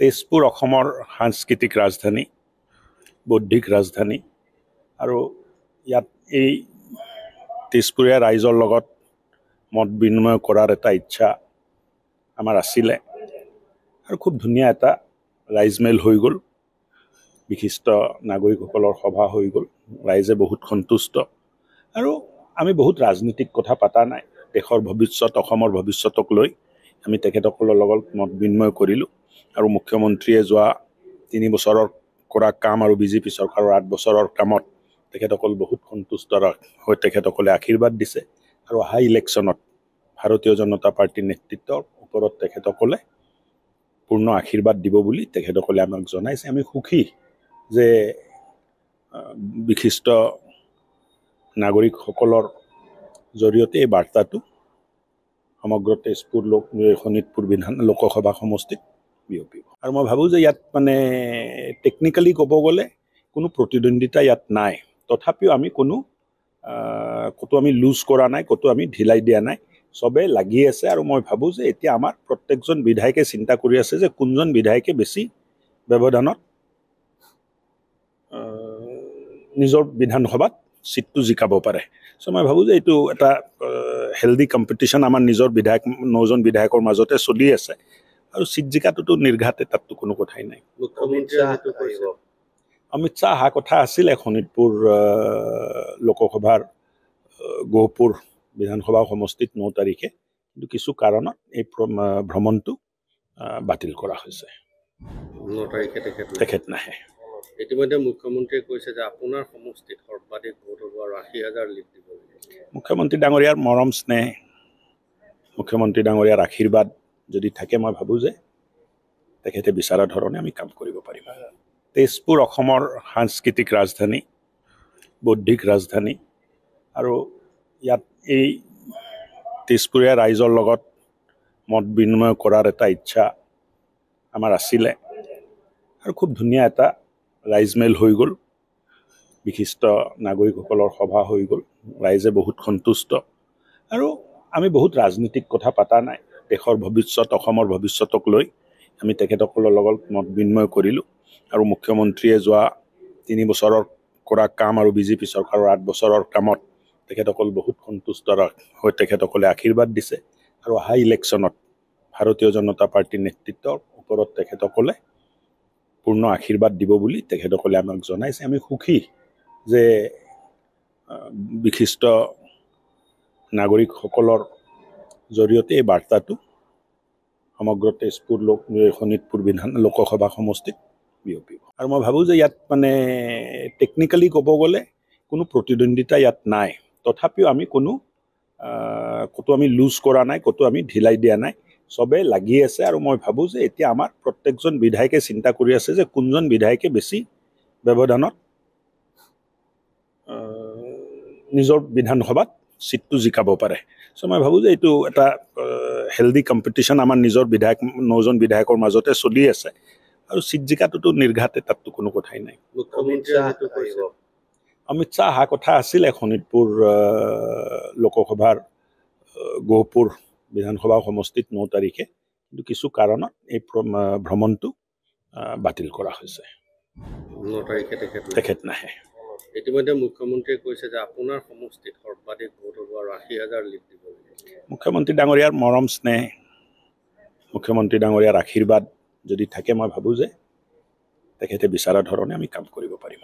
তেজপুৰ অসমৰ সাংস্কৃতিক ৰাজধানী বৌদ্ধিক ৰাজধানী আৰু ইয়াত এই তেজপুৰীয়া ৰাইজৰ লগত মত বিনিময় কৰাৰ এটা ইচ্ছা আমাৰ আছিলে আৰু খুব ধুনীয়া এটা ৰাইজমেল হৈ গ'ল। বিশিষ্ট নাগৰিকসকলৰ সভা হৈ গ'ল। ৰাইজে বহুত সন্তুষ্ট আৰু আমি বহুত ৰাজনীতিক কথা পতা নাই। দেশৰ ভৱিষ্যত অসমৰ ভৱিষ্যতক লৈ আমি তেখেতসকলৰ লগত মত বিনিময় কৰিলোঁ। আৰু মুখ্যমন্ত্ৰীয়ে যোৱা তিনি বছৰৰ কৰা কাম আৰু বিজেপি চৰকাৰৰ আঠ বছৰৰ কামত তেখেতসকল বহুত সন্তুষ্ট হৈ তেখেতসকলে আশীৰ্বাদ দিছে আৰু অহা ইলেকশ্যনত ভাৰতীয় জনতা পাৰ্টীৰ নেতৃত্বৰ ওপৰত তেখেতসকলে পূৰ্ণ আশীৰ্বাদ দিব বুলি তেখেতসকলে আমাক জনাইছে। আমি সুখী যে বিশিষ্ট নাগৰিকসকলৰ জৰিয়তে এই বাৰ্তাটো সমগ্ৰ তেজপুৰ লোক শোণিতপুৰ বিধান লোকসভা সমষ্টিত বিয়পিব। আৰু মই ভাবোঁ যে ইয়াত মানে টেকনিকেলি ক'ব গ'লে কোনো প্ৰতিদ্বন্দ্বিতা ইয়াত নাই। তথাপিও আমি কোনো ক'তো আমি লুজ কৰা নাই ক'তো আমি ঢিলাই দিয়া নাই। চবে লাগি আছে আৰু মই ভাবোঁ যে এতিয়া আমাৰ প্ৰত্যেকজন বিধায়কে চিন্তা কৰি আছে যে কোনজন বিধায়কে বেছি ব্যৱধানত নিজৰ বিধানসভাত ছিটটো জিকাব পাৰে। চ' মই ভাবোঁ যে এইটো এটা হেল্ডি কম্পিটিশ্যন আমাৰ নিজৰ বিধায়ক নজন বিধায়কৰ মাজতে চলি আছে। আৰু ছিট জিকাটোতো নিৰ্ঘাতে তাততো কোনো কথাই নাই। যিটো কৈছে। অমিত শ্বাহ অহা কথা আছিলে শোণিতপুৰ লোকসভাৰ গহপুৰ বিধানসভা সমষ্টিত ন তাৰিখে। কিন্তু কিছু কাৰণত এই ভ্ৰমণটো বাতিল কৰা হৈছে। ন তাৰিখে তেখেত তেখেত নাহে। ইতিমধ্যে মুখ্যমন্ত্ৰীয়ে কৈছে যে আপোনাৰ সমষ্টিত সৰ্বাধিক ভোট হ'ব আৰু আশী হাজাৰ লিড দিব মুখ্যমন্ত্ৰী ডাঙৰীয়াৰ মৰম স্নেহ মুখ্যমন্ত্ৰী ডাঙৰীয়াৰ আশীৰ্বাদ যদি থাকে মই ভাবোঁ যে তেখেতে বিচৰা ধৰণে আমি কাম কৰিব পাৰিম। তেজপুৰ অসমৰ সাংস্কৃতিক ৰাজধানী বৌদ্ধিক ৰাজধানী আৰু ইয়াত এই তেজপুৰীয়া ৰাইজৰ লগত মত বিনিময় কৰাৰ এটা ইচ্ছা আমাৰ আছিলে আৰু খুব ধুনীয়া এটা ৰাইজমেল হৈ গ'ল। বিশিষ্ট নাগৰিকসকলৰ সভা হৈ গ'ল। ৰাইজে বহুত সন্তুষ্ট আৰু আমি বহুত ৰাজনীতিক কথা পতা নাই। দেশৰ ভৱিষ্যত অসমৰ ভৱিষ্যতক লৈ আমি তেখেতসকলৰ লগত মত বিনিময় কৰিলোঁ আৰু মুখ্যমন্ত্ৰীয়ে যোৱা তিনি বছৰৰ কৰা কাম আৰু বিজেপি চৰকাৰৰ আঠ বছৰৰ কামত তেখেতসকল বহুত সন্তুষ্ট হৈ তেখেতসকলে আশীৰ্বাদ দিছে আৰু অহা ইলেকশ্যনত ভাৰতীয় জনতা পাৰ্টীৰ নেতৃত্বৰ ওপৰত তেখেতসকলে পূৰ্ণ আশীৰ্বাদ দিব বুলি তেখেতসকলে আমাক জনাইছে। আমি সুখী যে বিশিষ্ট নাগৰিকসকলৰ জৰিয়তে এই বাৰ্তাটো সমগ্ৰ তেজপুৰ লোক শোণিতপুৰ বিধান লোকসভা সমষ্টিত বিয়পিব। আৰু মই ভাবোঁ যে ইয়াত মানে টেকনিকেলি ক'ব গ'লে কোনো প্ৰতিদ্বন্দ্বিতা ইয়াত নাই। তথাপিও আমি কোনো ক'তো আমি লুজ কৰা নাই ক'তো আমি ঢিলাই দিয়া নাই। চবে লাগি আছে আৰু মই ভাবোঁ যে এতিয়া আমাৰ প্ৰত্যেকজন বিধায়কে চিন্তা কৰি আছে যে কোনজন বিধায়কে বেছি ব্যৱধানত নিজৰ বিধানসভাত ছিটটো জিকাব পাৰে। চ' মই ভাবোঁ যে এইটো এটা হেল্ডি কম্পিটিশ্যন আমাৰ নিজৰ বিধায়ক নজন বিধায়কৰ মাজতে চলি আছে। আৰু ছিট জিকাটোতো নিৰ্ঘাতে তাততো কোনো কথাই নাই। অমিত শ্বাহ অহা কথা আছিলে শোণিতপুৰ লোকসভাৰ গহপুৰ বিধানসভা সমষ্টিত ন তাৰিখে। কিন্তু কিছু কাৰণত এই ভ্ৰমণটো বাতিল কৰা হৈছে। ন তাৰিখে তেখেত তেখেত নাহে। ইতিমধ্যে মুখ্যমন্ত্ৰীয়ে কৈছে যে আপোনাৰ সমষ্টিত সৰ্বাধিক ভোট হ'ব আৰু আশী হাজাৰ লিড দিব মুখ্যমন্ত্ৰী ডাঙৰীয়াৰ মৰম স্নেহ মুখ্যমন্ত্ৰী ডাঙৰীয়াৰ আশীৰ্বাদ যদি থাকে মই ভাবোঁ যে তেখেতে বিচৰা ধৰণে আমি কাম কৰিব পাৰিম।